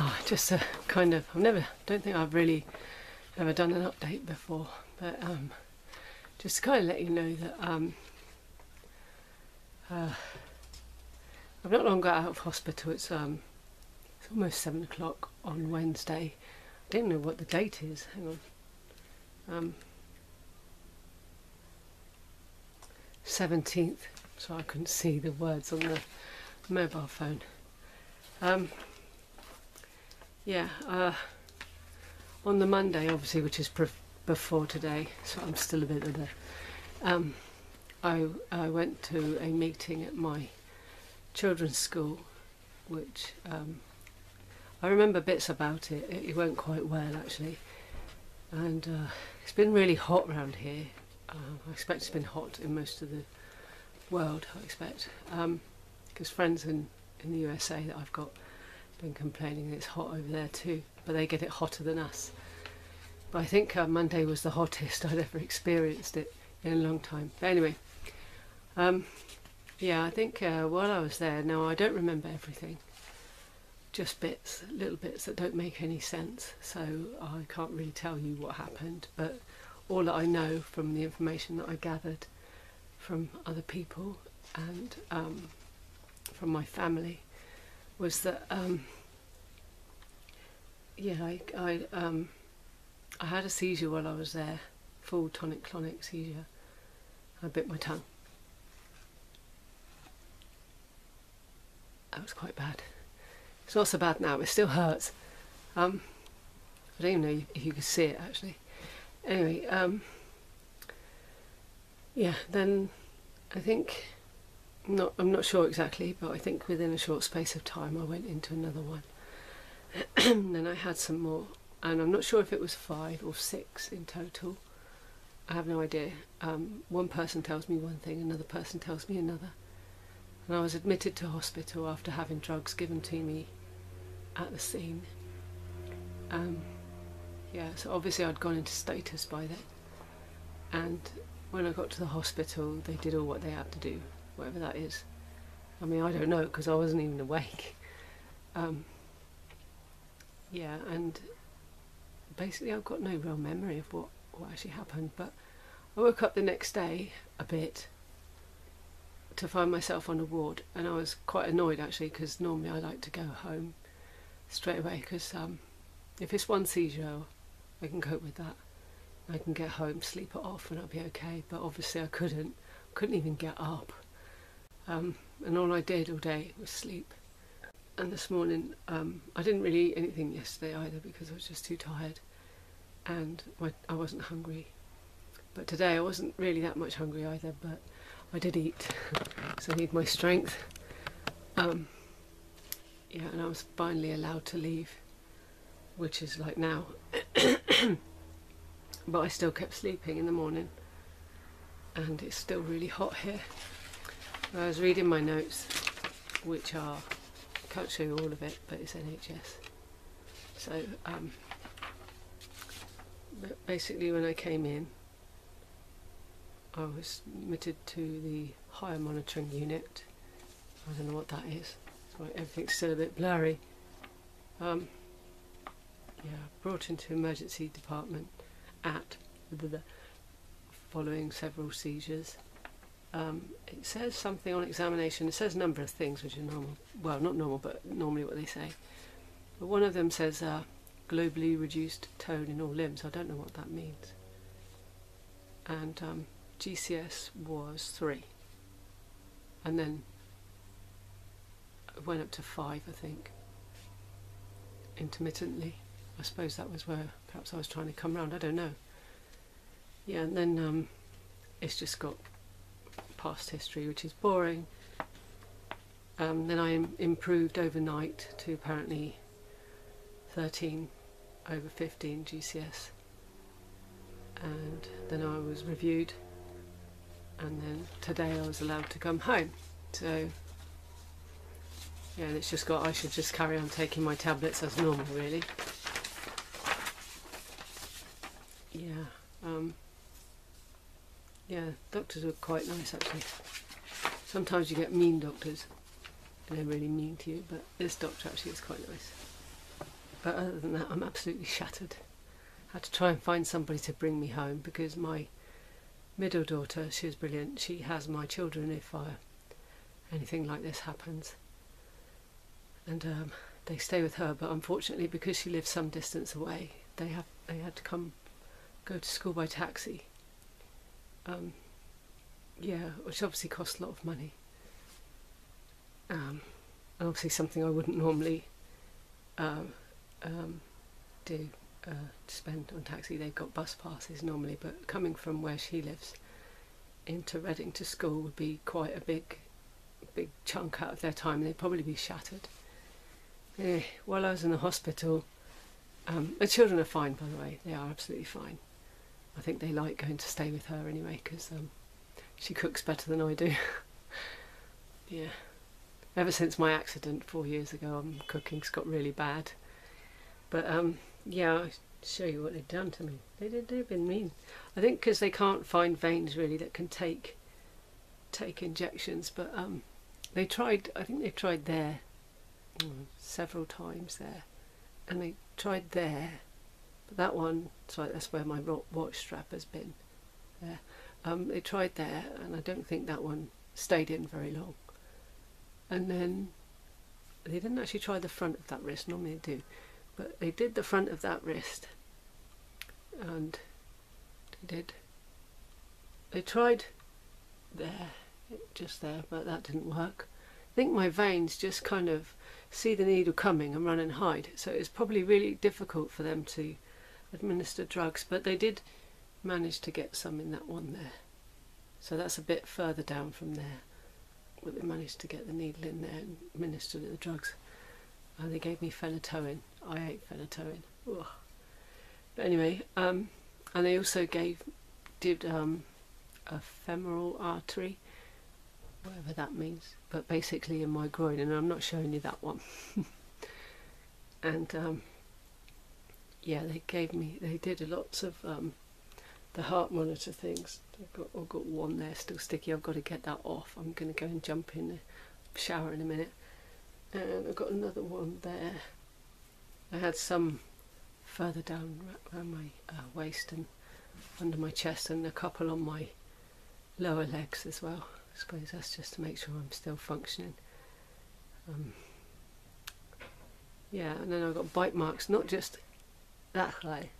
Oh, just a kind of, I've never, don't think I've really ever done an update before, but um, just to kind of let you know that um, uh, I've not long got out of hospital. It's um, it's almost seven o'clock on Wednesday. I don't know what the date is. Hang on. Um, 17th, so I couldn't see the words on the mobile phone. Um, yeah, uh, on the Monday, obviously, which is before today, so I'm still a bit of the. Um, I, I went to a meeting at my children's school, which um, I remember bits about it. it. It went quite well actually, and uh, it's been really hot around here. Uh, I expect it's been hot in most of the world. I expect because friends in in the USA that I've got been complaining it's hot over there too, but they get it hotter than us. But I think uh, Monday was the hottest I'd ever experienced it in a long time. But anyway, um, yeah, I think uh, while I was there, now I don't remember everything, just bits, little bits that don't make any sense. So I can't really tell you what happened, but all that I know from the information that I gathered from other people and um, from my family was that um, yeah I I, um, I had a seizure while I was there full tonic clonic seizure. I bit my tongue. That was quite bad. It's not so bad now it still hurts. Um, I don't even know if you could see it actually. Anyway um, yeah then I think not I'm not sure exactly, but I think within a short space of time I went into another one. then I had some more, and I'm not sure if it was five or six in total. I have no idea. Um, one person tells me one thing, another person tells me another. And I was admitted to hospital after having drugs given to me at the scene. Um, yeah, so obviously I'd gone into status by then. And when I got to the hospital, they did all what they had to do whatever that is. I mean, I don't know because I wasn't even awake. Um, yeah, and basically, I've got no real memory of what, what actually happened. But I woke up the next day a bit to find myself on a ward, and I was quite annoyed actually because normally I like to go home straight away because um, if it's one seizure, I can cope with that. I can get home, sleep it off, and I'll be okay. But obviously, I couldn't. Couldn't even get up. Um, and all I did all day was sleep. And this morning, um, I didn't really eat anything yesterday either because I was just too tired and my, I wasn't hungry. But today I wasn't really that much hungry either, but I did eat, so I need my strength. Um, yeah, and I was finally allowed to leave, which is like now. but I still kept sleeping in the morning, and it's still really hot here. I was reading my notes, which are, can't show you all of it, but it's NHS. So, um, basically, when I came in, I was admitted to the higher monitoring unit. I don't know what that is. So everything's still a bit blurry. Um, yeah, brought into emergency department at the following several seizures um, it says something on examination. It says a number of things which are normal. Well, not normal, but normally what they say. But one of them says uh, globally reduced tone in all limbs. I don't know what that means. And um, GCS was three. And then it went up to five, I think, intermittently. I suppose that was where perhaps I was trying to come round. I don't know. Yeah, and then um, it's just got past history, which is boring. Um, then I improved overnight to apparently 13 over 15 GCS. And then I was reviewed, and then today I was allowed to come home. So, yeah, and it's just got, I should just carry on taking my tablets as normal, really. Yeah. Um, yeah, doctors are quite nice actually. Sometimes you get mean doctors, and they're really mean to you, but this doctor actually is quite nice. but other than that, I'm absolutely shattered. I had to try and find somebody to bring me home because my middle daughter, she's brilliant. She has my children if uh, anything like this happens, and um, they stay with her. But unfortunately, because she lives some distance away, they have they had to come go to school by taxi. Um, yeah, which obviously costs a lot of money. Um, and obviously something I wouldn't normally um, um, do uh, spend on taxi. They've got bus passes normally, but coming from where she lives into Reading to school would be quite a big, big chunk out of their time. They'd probably be shattered. Eh, while I was in the hospital, um, the children are fine, by the way. They are absolutely fine. I think they like going to stay with her anyway because um, she cooks better than I do. yeah. Ever since my accident four years ago, um, cooking's got really bad. But um, yeah, I'll show you what they've done to me. They did. They've been mean. I think because they can't find veins really that can take take injections. But um, they tried. I think they tried there mm, several times there, and they tried there. But that one, sorry, that's where my watch strap has been. There. Um, they tried there, and I don't think that one stayed in very long. And then they didn't actually try the front of that wrist. Normally they do, but they did the front of that wrist, and they did. They tried there, just there, but that didn't work. I think my veins just kind of see the needle coming and run and hide. So it's probably really difficult for them to administer drugs, but they did manage to get some in that one there. So that's a bit further down from there. But they managed to get the needle in there and administered the drugs. And they gave me phenytoin. I ate phenytoin. Ugh. But anyway, um, and they also gave, did um, a femoral artery, whatever that means, but basically in my groin, and I'm not showing you that one. and um, yeah, they gave me, they did a lots of um, the heart monitor things. I've got, I've got one there still sticky. I've got to get that off. I'm going to go and jump in the shower in a minute. And I've got another one there. I had some further down around my uh, waist and under my chest, and a couple on my lower legs as well. I suppose that's just to make sure I'm still functioning. Um, yeah, and then I've got bite marks, not just that way,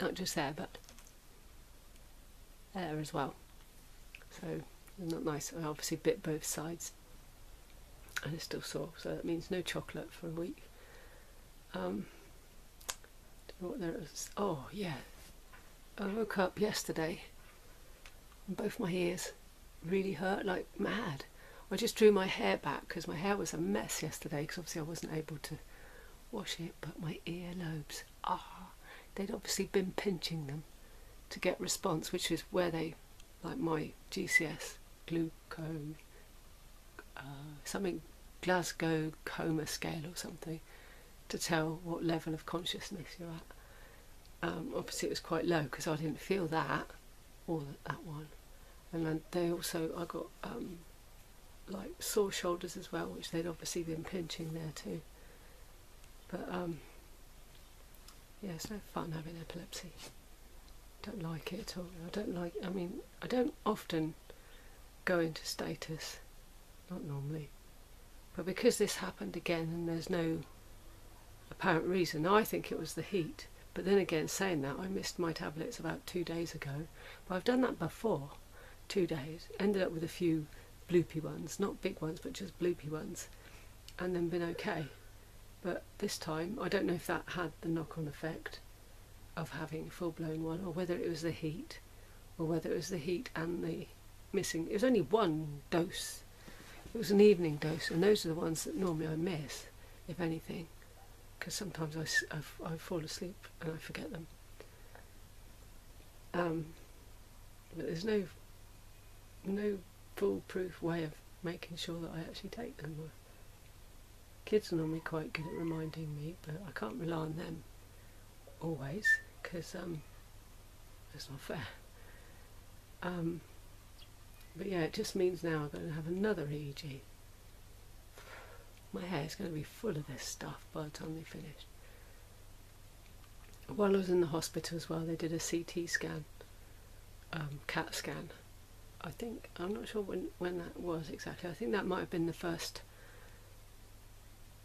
not just there, but there as well. So not nice. I obviously bit both sides, and it's still sore. So that means no chocolate for a week. Um, what there is. Oh yeah, I woke up yesterday, and both my ears really hurt like mad. I just drew my hair back because my hair was a mess yesterday because obviously I wasn't able to wash it, but my ear lobes, ah, they'd obviously been pinching them to get response, which is where they, like my GCS, glucose, uh, something, Glasgow coma scale or something, to tell what level of consciousness you're at. Um, obviously, it was quite low because I didn't feel that or that one. And then they also, I got um, like sore shoulders as well, which they'd obviously been pinching there too. But um, yeah, it's no fun having epilepsy. Don't like it at all. I don't like. I mean, I don't often go into status, not normally. But because this happened again and there's no apparent reason, I think it was the heat. But then again, saying that, I missed my tablets about two days ago. But I've done that before, two days. Ended up with a few bloopy ones, not big ones, but just bloopy ones, and then been okay. But this time, I don't know if that had the knock on effect of having a full blown one, or whether it was the heat, or whether it was the heat and the missing. It was only one dose. It was an evening dose, and those are the ones that normally I miss, if anything, because sometimes I, I, I, fall asleep and I forget them. Um, but there's no no foolproof way of making sure that I actually take them. Kids are normally quite good at reminding me, but I can't rely on them always because um, it's not fair. Um, but yeah, it just means now I'm going to have another EEG. my hair is going to be full of this stuff by the time they finish. While I was in the hospital as well, they did a CT scan, um, CAT scan. I think I'm not sure when when that was exactly. I think that might have been the first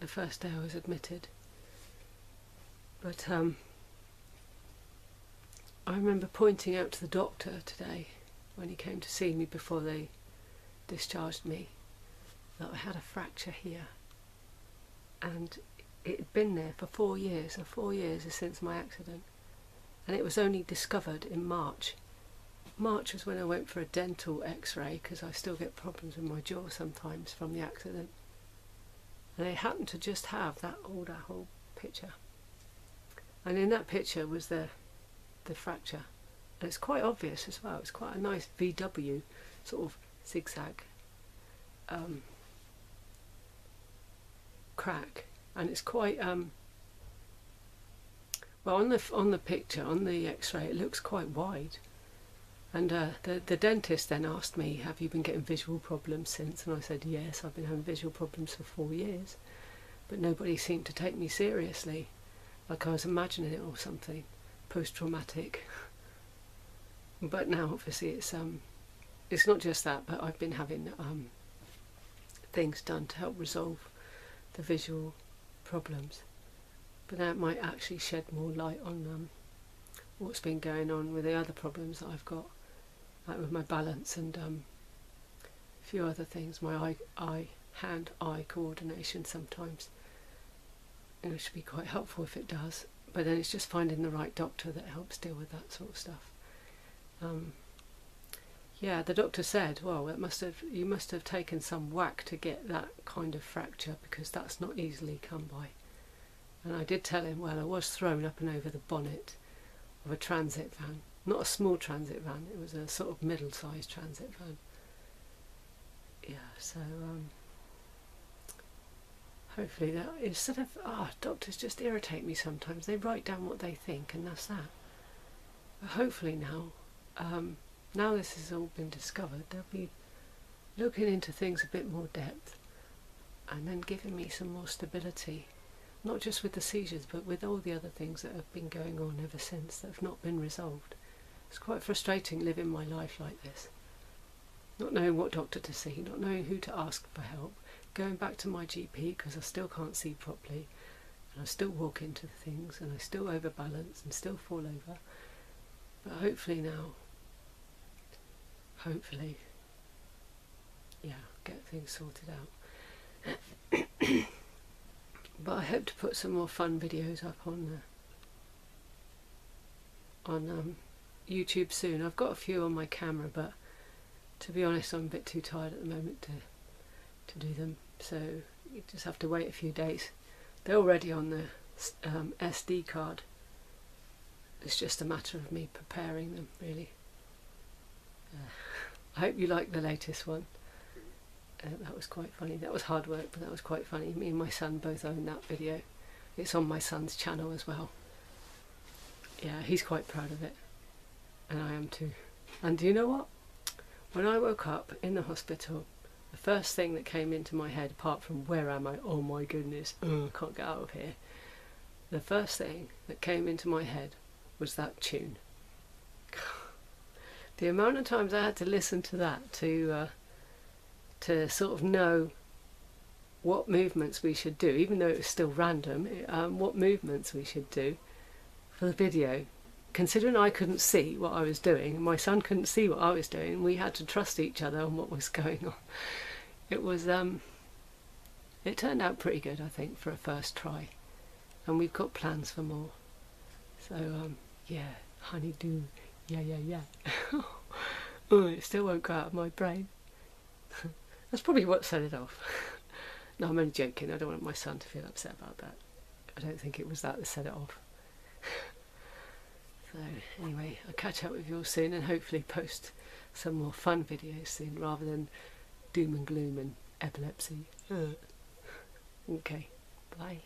the first day I was admitted. But um, I remember pointing out to the doctor today when he came to see me before they discharged me that I had a fracture here and it had been there for four years and four years is since my accident and it was only discovered in March. March was when I went for a dental x-ray because I still get problems with my jaw sometimes from the accident and they happened to just have that all that whole picture and in that picture was the the fracture. And it's quite obvious as well. It's quite a nice VW sort of zigzag um, crack, and it's quite um, well on the on the picture on the X-ray. It looks quite wide. And uh, the the dentist then asked me, "Have you been getting visual problems since?" And I said, "Yes, I've been having visual problems for four years, but nobody seemed to take me seriously, like I was imagining it or something." post-traumatic. But now, obviously, it's um, it's not just that, but I've been having um, things done to help resolve the visual problems. But that might actually shed more light on um, what's been going on with the other problems that I've got, like with my balance and um, a few other things. My eye, eye, hand-eye coordination sometimes. It should be quite helpful if it does but then it's just finding the right doctor that helps deal with that sort of stuff. Um, yeah, the doctor said, "Well, it must have you must have taken some whack to get that kind of fracture because that's not easily come by." And I did tell him, "Well, I was thrown up and over the bonnet of a transit van, not a small transit van; it was a sort of middle-sized transit van." Yeah, so um, hopefully that instead of ah oh, doctors just irritate me sometimes they write down what they think and that's that but hopefully now um, now this has all been discovered they'll be looking into things a bit more depth and then giving me some more stability not just with the seizures but with all the other things that have been going on ever since that have not been resolved it's quite frustrating living my life like this not knowing what doctor to see not knowing who to ask for help going back to my GP because I still can't see properly and I still walk into things and I still overbalance and still fall over. But hopefully now, hopefully, yeah, get things sorted out. but I hope to put some more fun videos up on the, on um, YouTube soon. I've got a few on my camera, but to be honest, I'm a bit too tired at the moment to to do them. So you just have to wait a few days. They're already on the um, SD card. It's just a matter of me preparing them really. Uh, I hope you like the latest one. Uh, that was quite funny. That was hard work but that was quite funny. Me and my son both own that video. It's on my son's channel as well. Yeah he's quite proud of it and I am too and do you know what when I woke up in the hospital the first thing that came into my head, apart from where am I? Oh my goodness, I can't get out of here. The first thing that came into my head was that tune. the amount of times I had to listen to that to uh, to sort of know what movements we should do, even though it was still random, um, what movements we should do for the video. Considering I couldn't see what I was doing, my son couldn't see what I was doing, we had to trust each other on what was going on. It was um, it turned out pretty good I think for a first try. And we've got plans for more. So um, yeah honeydew. Yeah yeah yeah. Oh, it still won't go out of my brain. That's probably what set it off. No I'm only joking. I don't want my son to feel upset about that. I don't think it was that that set it off so anyway I'll catch up with you all soon and hopefully post some more fun videos soon rather than doom and gloom and epilepsy. Uh. Okay, bye.